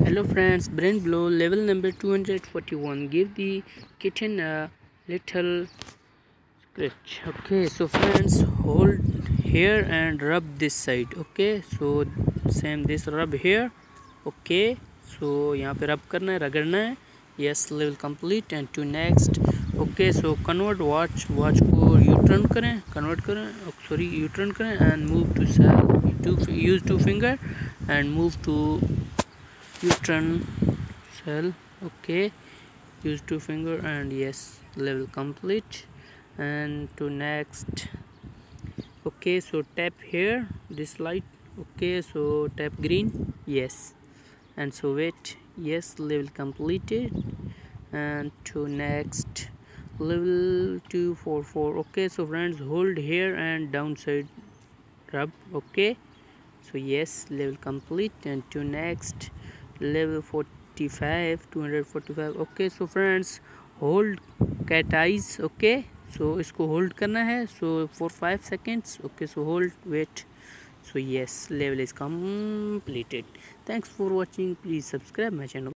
Hello friends brain blow level number two give the kitchen a little scratch okay so friends hold hair and rub this side okay so same this rub hair okay so यहाँ पे rub करना है, रगड़ना है। Yes level complete and to next okay so convert watch watch को U turn करें convert करें sorry U turn करें and move to cell to use two finger and move to u-turn cell okay. Use two finger and yes level complete. And to next okay. So tap here this light okay. So tap green yes. And so wait yes level completed. And to next level 244 okay. So friends hold here and downside rub okay. So yes level complete. And to next level 45 245 okay so friends hold कैटाइज okay so इसको hold करना है so four five seconds okay so hold wait so yes level is completed thanks for watching please subscribe my channel